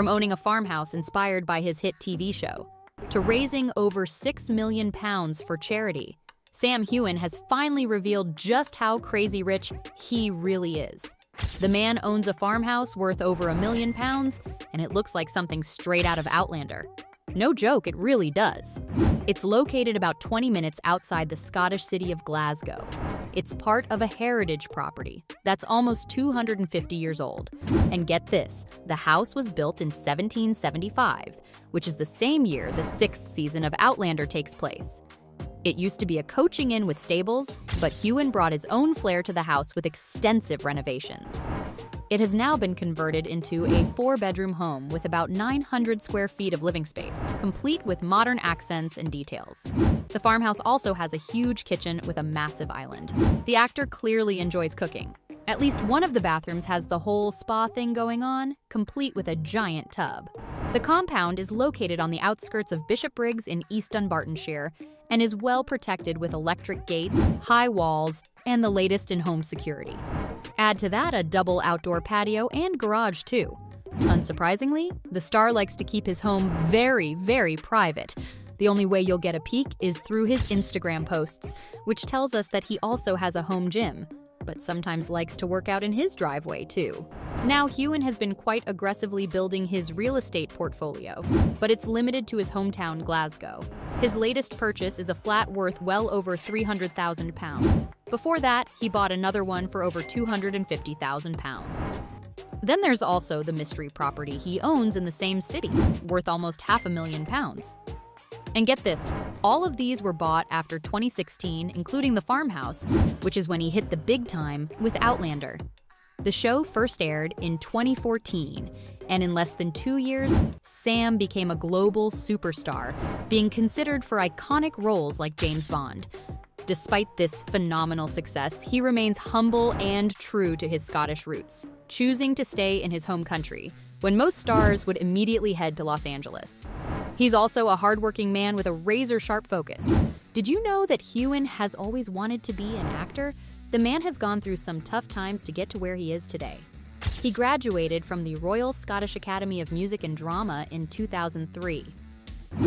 from owning a farmhouse inspired by his hit TV show to raising over 6 million pounds for charity. Sam Heughan has finally revealed just how crazy rich he really is. The man owns a farmhouse worth over a million pounds, and it looks like something straight out of Outlander. No joke, it really does. It's located about 20 minutes outside the Scottish city of Glasgow. It's part of a heritage property that's almost 250 years old. And get this the house was built in 1775, which is the same year the sixth season of Outlander takes place. It used to be a coaching inn with stables, but Heughan brought his own flair to the house with extensive renovations. It has now been converted into a four bedroom home with about 900 square feet of living space, complete with modern accents and details. The farmhouse also has a huge kitchen with a massive island. The actor clearly enjoys cooking. At least one of the bathrooms has the whole spa thing going on, complete with a giant tub. The compound is located on the outskirts of Bishopbriggs in East Dunbartonshire and is well protected with electric gates, high walls, and the latest in home security. Add to that a double outdoor patio and garage, too. Unsurprisingly, the star likes to keep his home very, very private. The only way you'll get a peek is through his Instagram posts, which tells us that he also has a home gym but sometimes likes to work out in his driveway too. Now, Heughan has been quite aggressively building his real estate portfolio, but it's limited to his hometown, Glasgow. His latest purchase is a flat worth well over £300,000. Before that, he bought another one for over £250,000. Then there's also the mystery property he owns in the same city, worth almost half a million pounds. And get this, all of these were bought after 2016, including the farmhouse, which is when he hit the big time with Outlander. The show first aired in 2014, and in less than two years, Sam became a global superstar, being considered for iconic roles like James Bond. Despite this phenomenal success, he remains humble and true to his Scottish roots, choosing to stay in his home country, when most stars would immediately head to Los Angeles. He's also a hardworking man with a razor sharp focus. Did you know that Heughan has always wanted to be an actor? The man has gone through some tough times to get to where he is today. He graduated from the Royal Scottish Academy of Music and Drama in 2003.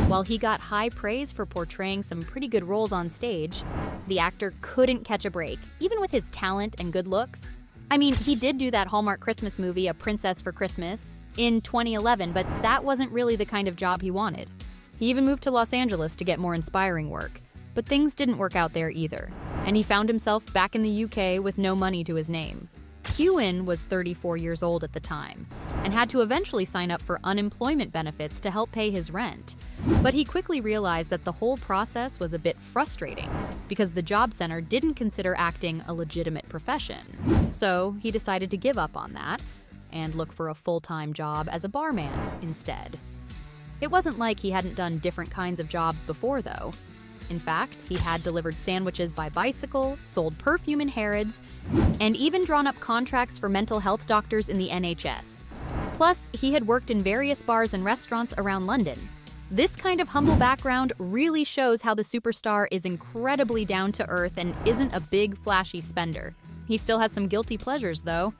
While he got high praise for portraying some pretty good roles on stage, the actor couldn't catch a break, even with his talent and good looks. I mean, he did do that Hallmark Christmas movie, A Princess for Christmas, in 2011, but that wasn't really the kind of job he wanted. He even moved to Los Angeles to get more inspiring work, but things didn't work out there either, and he found himself back in the UK with no money to his name. Heughan was 34 years old at the time and had to eventually sign up for unemployment benefits to help pay his rent. But he quickly realized that the whole process was a bit frustrating because the job center didn't consider acting a legitimate profession. So he decided to give up on that and look for a full time job as a barman instead. It wasn't like he hadn't done different kinds of jobs before, though. In fact, he had delivered sandwiches by bicycle, sold perfume in Harrods, and even drawn up contracts for mental health doctors in the NHS. Plus, he had worked in various bars and restaurants around London. This kind of humble background really shows how the superstar is incredibly down to earth and isn't a big, flashy spender. He still has some guilty pleasures, though.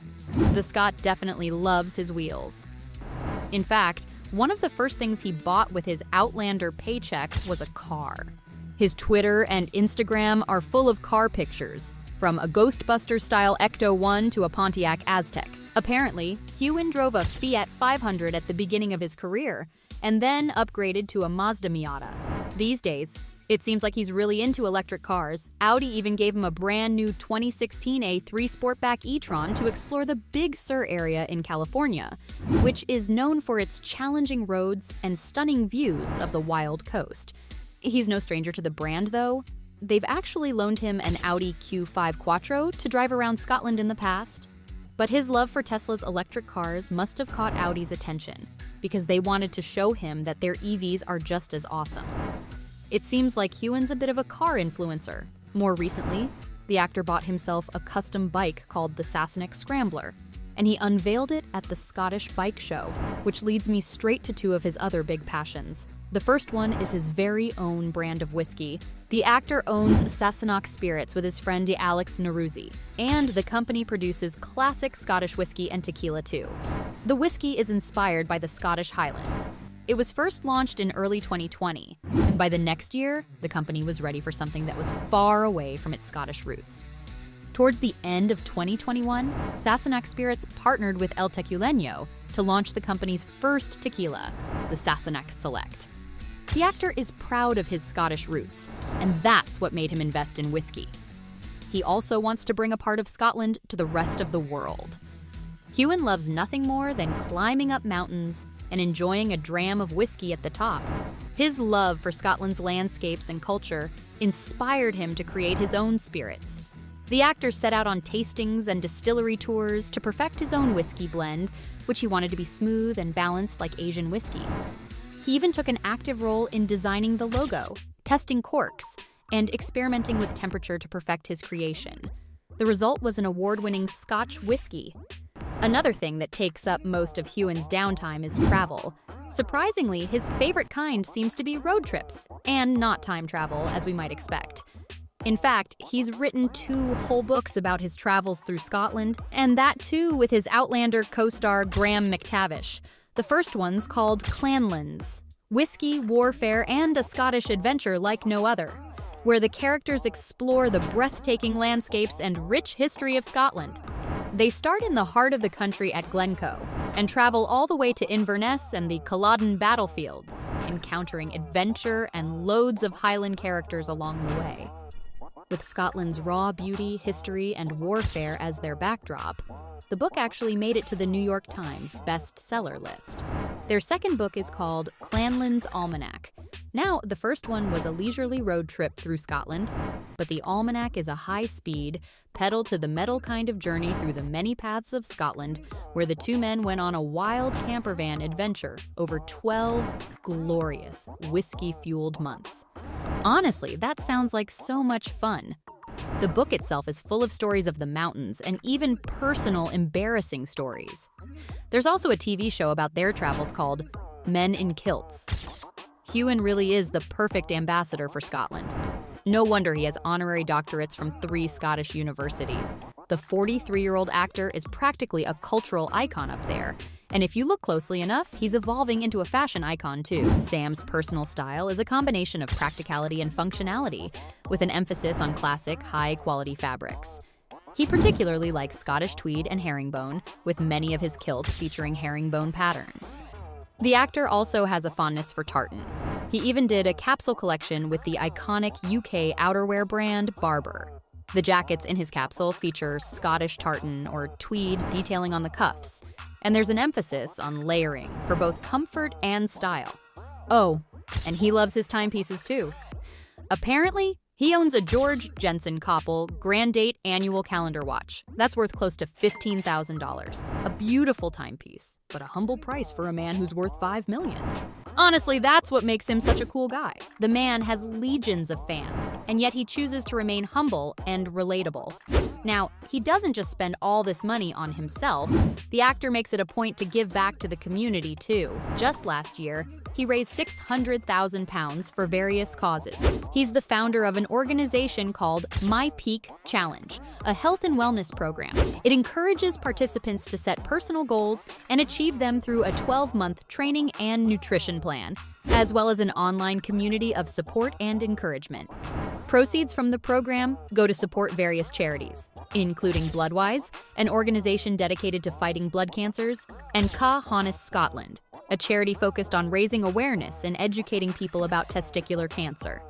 The Scot definitely loves his wheels. In fact, one of the first things he bought with his Outlander paycheck was a car. His Twitter and Instagram are full of car pictures, from a Ghostbuster style Ecto 1 to a Pontiac Aztek. Apparently, Heughan drove a Fiat 500 at the beginning of his career, and then upgraded to a Mazda Miata. These days, it seems like he's really into electric cars. Audi even gave him a brand new 2016 A3 Sportback e-tron to explore the Big Sur area in California, which is known for its challenging roads and stunning views of the wild coast. He's no stranger to the brand, though. They've actually loaned him an Audi Q5 Quattro to drive around Scotland in the past. But his love for Tesla's electric cars must have caught Audi's attention, because they wanted to show him that their EVs are just as awesome. It seems like Heughan's a bit of a car influencer. More recently, the actor bought himself a custom bike called the Sassenach Scrambler, and he unveiled it at the Scottish Bike Show, which leads me straight to two of his other big passions. The first one is his very own brand of whiskey. The actor owns Sassenach Spirits with his friend Alex Norouzi, and the company produces classic Scottish whiskey and tequila too. The whiskey is inspired by the Scottish Highlands. It was first launched in early 2020, and by the next year, the company was ready for something that was far away from its Scottish roots. Towards the end of 2021, Sassenach Spirits partnered with El Tequileno to launch the company's first tequila, the Sassenach Select. The actor is proud of his Scottish roots, and that's what made him invest in whiskey. He also wants to bring a part of Scotland to the rest of the world. Heughan loves nothing more than climbing up mountains and enjoying a dram of whiskey at the top. His love for Scotland's landscapes and culture inspired him to create his own spirits. The actor set out on tastings and distillery tours to perfect his own whiskey blend, which he wanted to be smooth and balanced like Asian whiskeys. He even took an active role in designing the logo, testing corks, and experimenting with temperature to perfect his creation. The result was an award winning Scotch whiskey, Another thing that takes up most of Heughan's downtime is travel. Surprisingly, his favorite kind seems to be road trips, and not time travel, as we might expect. In fact, he's written two whole books about his travels through Scotland, and that too with his Outlander co star Graham McTavish. The first one's called Clanlands Whiskey, Warfare, and a Scottish Adventure Like No Other, where the characters explore the breathtaking landscapes and rich history of Scotland. They start in the heart of the country at Glencoe and travel all the way to Inverness and the Culloden battlefields, encountering adventure and loads of Highland characters along the way. With Scotland's raw beauty, history, and warfare as their backdrop, the book actually made it to the New York Times bestseller list. Their second book is called Clanlands Almanac. Now, the first one was a leisurely road trip through Scotland, but the Almanac is a high speed, pedal to the metal kind of journey through the many paths of Scotland, where the two men went on a wild camper van adventure over 12 glorious, whiskey fueled months. Honestly, that sounds like so much fun. The book itself is full of stories of the mountains and even personal, embarrassing stories. There's also a TV show about their travels called Men in Kilts. Heughan really is the perfect ambassador for Scotland. No wonder he has honorary doctorates from three Scottish universities. The 43 year old actor is practically a cultural icon up there. And if you look closely enough, he's evolving into a fashion icon too. Sam's personal style is a combination of practicality and functionality, with an emphasis on classic, high quality fabrics. He particularly likes Scottish tweed and herringbone, with many of his kilts featuring herringbone patterns. The actor also has a fondness for tartan, he even did a capsule collection with the iconic UK outerwear brand Barbour. The jackets in his capsule feature Scottish tartan or tweed detailing on the cuffs, and there's an emphasis on layering for both comfort and style. Oh, and he loves his timepieces too. Apparently, he owns a George Jensen Koppel Grand Date annual calendar watch. That's worth close to $15,000. A beautiful timepiece, but a humble price for a man who's worth 5 million. Honestly, that's what makes him such a cool guy. The man has legions of fans, and yet he chooses to remain humble and relatable. Now, he doesn't just spend all this money on himself. The actor makes it a point to give back to the community too. Just last year, he raised 600,000 pounds for various causes. He's the founder of an organization called My Peak Challenge, a health and wellness program. It encourages participants to set personal goals and achieve them through a 12 month training and nutrition plan, as well as an online community of support and encouragement. Proceeds from the program go to support various charities, including Bloodwise, an organization dedicated to fighting blood cancers, and Cahonas Scotland, a charity focused on raising awareness and educating people about testicular cancer.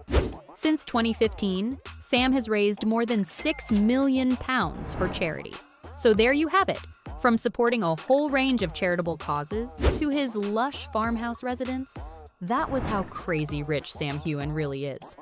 Since 2015, Sam has raised more than 6 million pounds for charity. So there you have it. From supporting a whole range of charitable causes to his lush farmhouse residence, that was how crazy rich Sam Heughan really is.